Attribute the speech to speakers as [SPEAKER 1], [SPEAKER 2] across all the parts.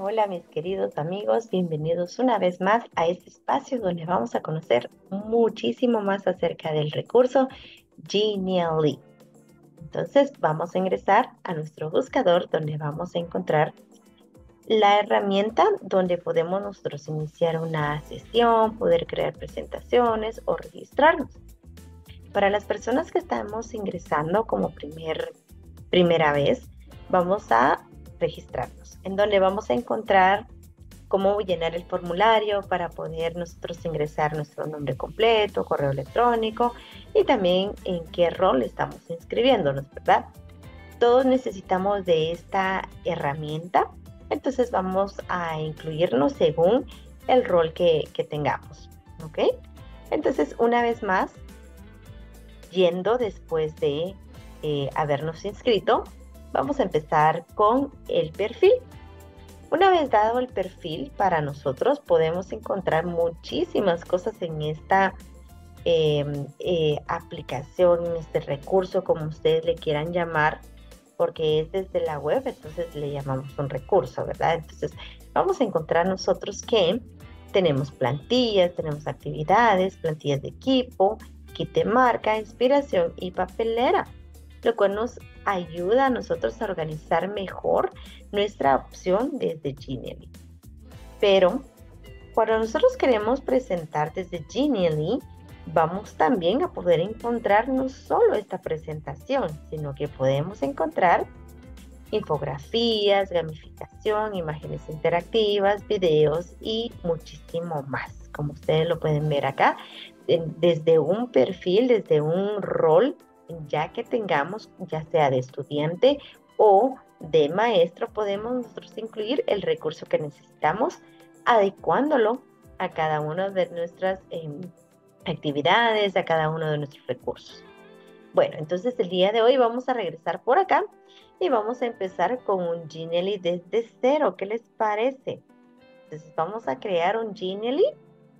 [SPEAKER 1] hola mis queridos amigos, bienvenidos una vez más a este espacio donde vamos a conocer muchísimo más acerca del recurso Genially. Entonces vamos a ingresar a nuestro buscador donde vamos a encontrar la herramienta donde podemos nosotros iniciar una sesión, poder crear presentaciones o registrarnos. Para las personas que estamos ingresando como primer, primera vez, vamos a registrarnos, en donde vamos a encontrar cómo llenar el formulario para poder nosotros ingresar nuestro nombre completo, correo electrónico y también en qué rol estamos inscribiéndonos, ¿verdad? Todos necesitamos de esta herramienta, entonces vamos a incluirnos según el rol que, tengamos, ¿ok? Entonces, una vez más, yendo después de eh, habernos inscrito, vamos a empezar con el perfil. Una vez dado el perfil, para nosotros podemos encontrar muchísimas cosas en esta em, eh, aplicación, en este recurso, como ustedes le quieran llamar, porque es desde la web, entonces le llamamos un recurso, ¿verdad? Entonces vamos a encontrar nosotros que tenemos plantillas, tenemos actividades, plantillas de equipo, kit de marca, inspiración y papelera, lo cual nos ayuda a nosotros a organizar mejor nuestra opción desde Genially. Pero cuando nosotros queremos presentar desde Genially, vamos también a poder encontrar no solo esta presentación, sino que podemos encontrar infografías, gamificación, imágenes interactivas, videos y muchísimo más. Como ustedes lo pueden ver acá, desde un perfil, desde un rol ya que tengamos, ya sea de estudiante o de maestro, podemos nosotros incluir el recurso que necesitamos, adecuándolo a cada una de nuestras em, actividades, a cada uno de nuestros recursos. Bueno, entonces el día de hoy vamos a regresar por acá y vamos a empezar con un Genially desde cero. ¿Qué les parece? Entonces vamos a crear un Genially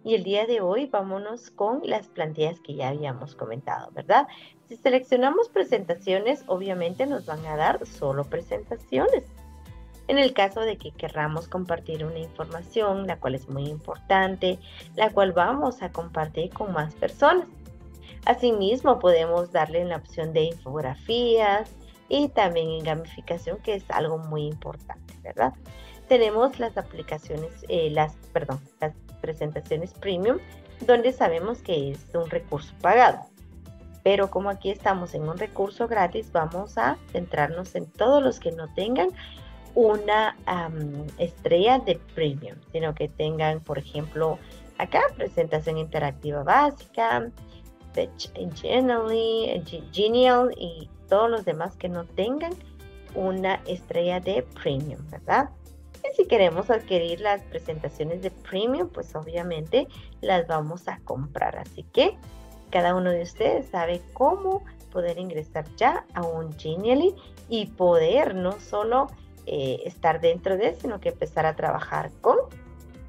[SPEAKER 1] y el día de hoy vámonos con las plantillas que ya habíamos comentado, ¿verdad? Si seleccionamos presentaciones, obviamente nos van a dar solo presentaciones. En el caso de que querramos compartir una información, la cual es muy importante, la cual vamos a compartir con más personas. Asimismo, podemos darle la opción de infografías y también en gamificación, que es algo muy importante, ¿verdad? Tenemos las aplicaciones, eh, las, perdón, las presentaciones premium, donde sabemos que es un recurso pagado. Pero como aquí estamos en un recurso gratis, vamos a centrarnos en todos los que no tengan una estrella de premium, sino que tengan, por ejemplo, acá presentación interactiva básica, Genial y todos los demás que no tengan una estrella de premium, ¿verdad? Si queremos adquirir las presentaciones de premium, pues obviamente las vamos a comprar. Así que cada uno de ustedes sabe cómo poder ingresar ya a un Genially y poder no solo eh, estar dentro de, sino que empezar a trabajar con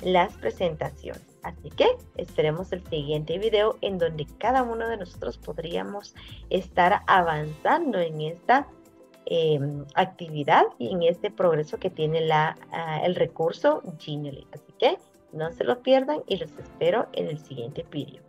[SPEAKER 1] las presentaciones. Así que esperemos el siguiente video en donde cada uno de nosotros podríamos estar avanzando en esta Em, actividad y en este progreso que tiene la, ah, el recurso Genially. Así que no se lo pierdan y los espero en el siguiente vídeo.